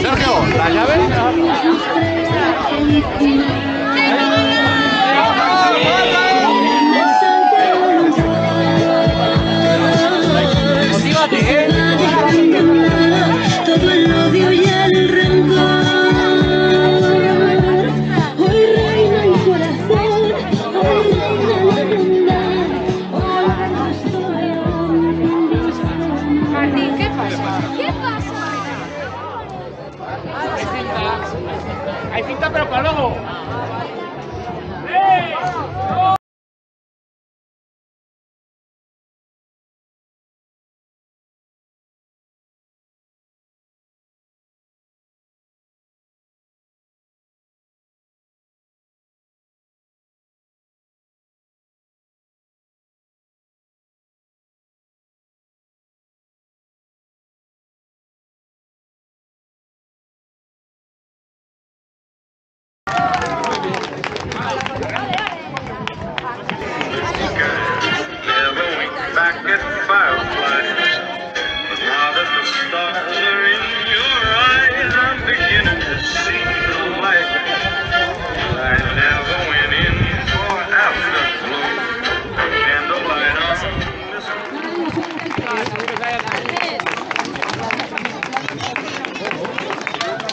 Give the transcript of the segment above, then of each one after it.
Sergio, ¿la llave?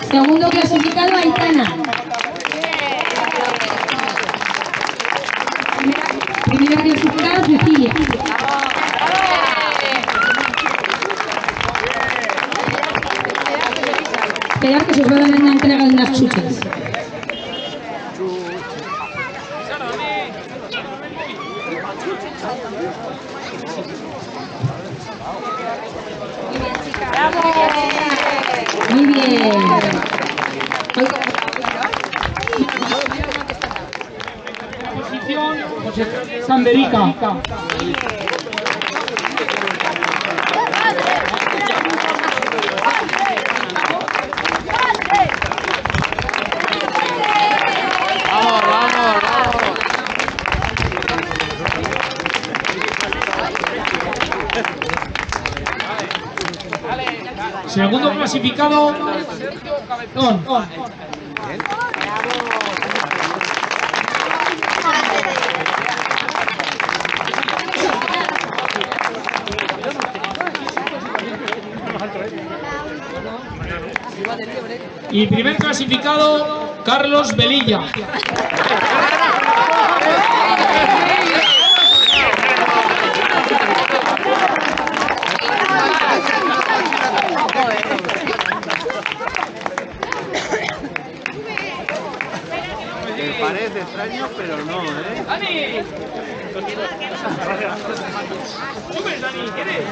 Segundo clasificado, Aitana. Primera clasificada, Cecilia. Esperar que se os va a dar una entrega de unas chuches. Muy bien. Posición, Sanderica. Segundo clasificado. Y primer clasificado, Carlos Velilla. Pero no, ¿eh? ¡Dani! ¡Sube, Dani! ¿Quieres?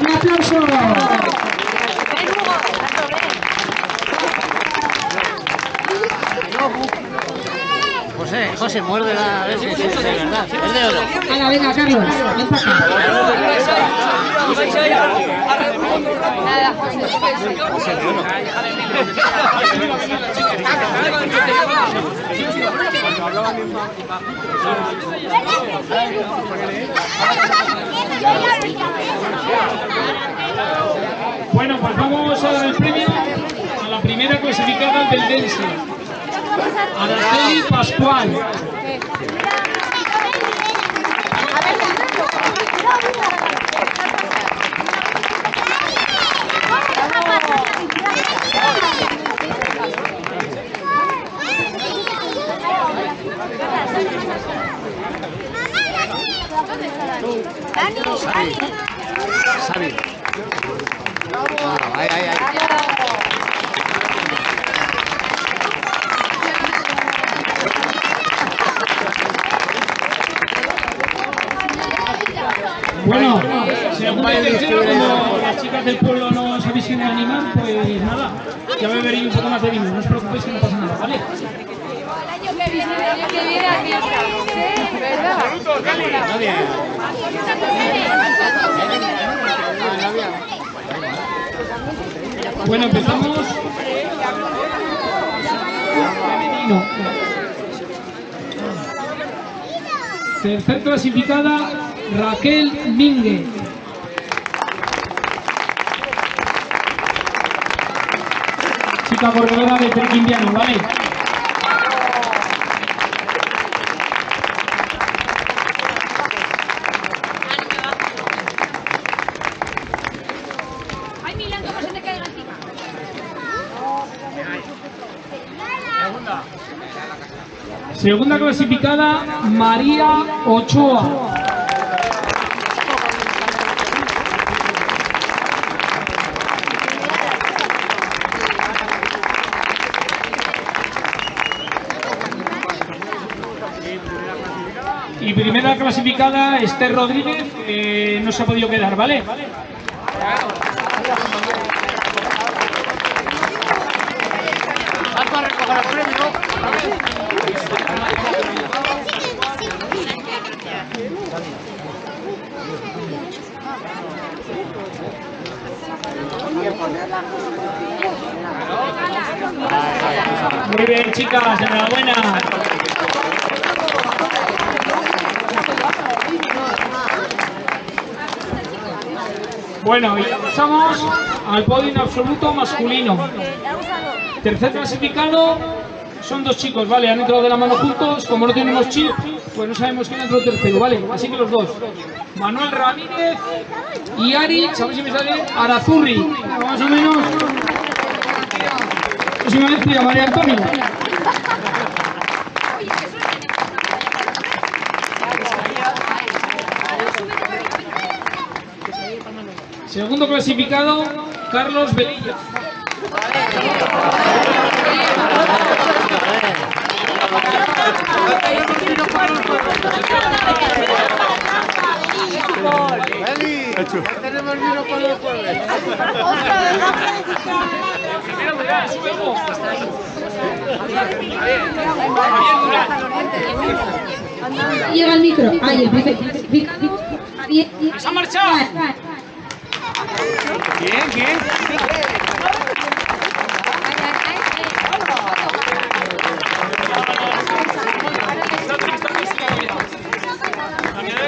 Un aplauso. José, José, muerde la... A ver si es de verdad. Es de oro. Venga, venga, Carlos. Ven para acá. Bueno, pues vamos a dar el premio a la primera clasificada del Dense. Araceli Pascual. Sabi. Ah, ahí, Bueno, tercera, como las chicas del pueblo no sabéis que me animan, pues nada, ya beberé un poco más de vino, no os preocupéis que no pasa nada, ¿vale? El año que viene, el año que viene aquí estamos. ¿Verdad? Bueno, empezamos. no. Tercer clasificada, Raquel Mingue. Chica corredora de Perquimbiano, ¿vale? Segunda clasificada, María Ochoa. Y primera clasificada, Esther Rodríguez, eh, no se ha podido quedar, ¿vale? Muy bien, chicas, enhorabuena. Bueno, y pasamos al podio en absoluto masculino. Tercer clasificado son dos chicos, ¿vale? Han entrado de la mano juntos. Como no tenemos chip, pues no sabemos quién entrado tercero, ¿vale? Así que los dos. Manuel Ramírez y Ari, ¿sabes si me sale? Arazurri. Más o menos. Próximamente a María Antonio. Segundo clasificado, Carlos Velilla. Eli, tenemos vino para los jueves. Llega el micro. Clasificado. Javier. ¡Se ha marchado!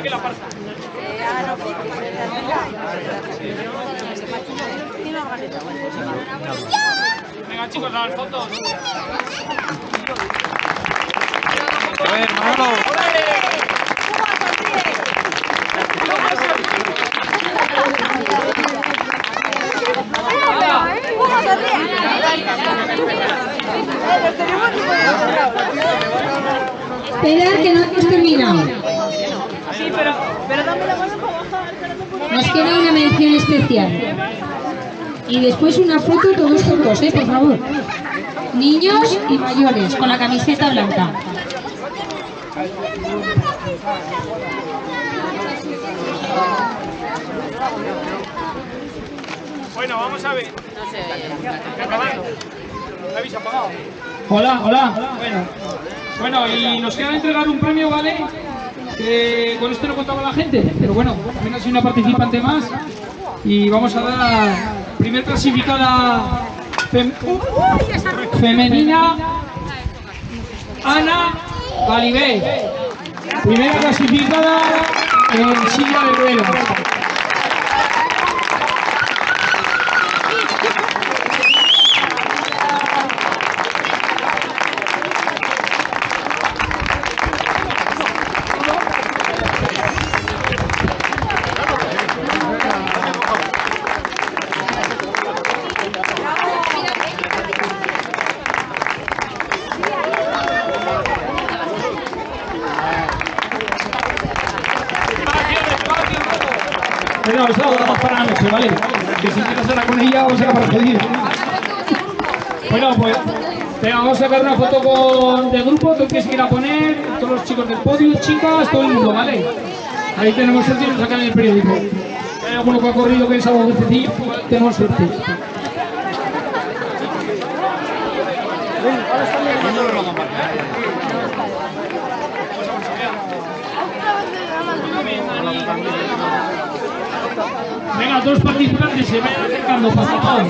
La aparta. Venga chicos, a las fotos. A ver, Manolo. Esperad que no hemos terminado. Nos queda una mención especial. Y después una foto todos juntos, ¿eh? Por favor. Niños y mayores, con la camiseta blanca. Bueno, vamos a ver. No sé. Acabando. ¿Me habéis apagado? Hola, hola. Bueno, bueno, y nos queda entregar un premio, ¿vale? Que con esto no contaba la gente, pero bueno, también ha sido una participante más. Y vamos a dar primer clasificada fem- femenina Ana Galibé. Primera clasificada en silla de ruedas. Pero no, esa la guardamos para la noche, ¿vale? Que si quieres hablar con ella, vamos a para pedir. Bueno, pues vamos a sacar una foto con, del grupo, el que se quiera poner, todos los chicos del podio, chicas, todo el mundo, ¿vale? Ahí tenemos suerte y nos sacan el periódico. Hay alguno que ha corrido que es algo difícil, tenemos suerte. Venga, dos participantes se vayan acercando, por favor.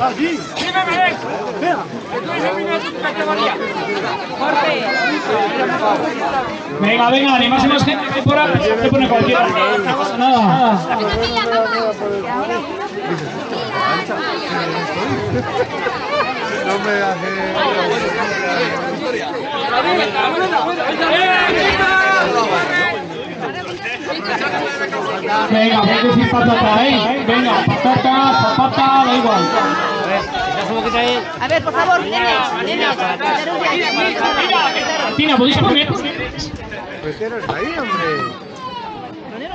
Allí. Dime, Merec. Eh. Tú eres el primero de tu categoría. Corre. Venga, venga, animarse más gente que por ahí. Se pone cualquiera. No pasa nada. nada. No me hace... Venga, a decir patata, ¿eh? Venga, patata, patata, da igual. A ver, por favor, nene, nene, Martina, ¿podéis poner? Meteros ahí, hombre.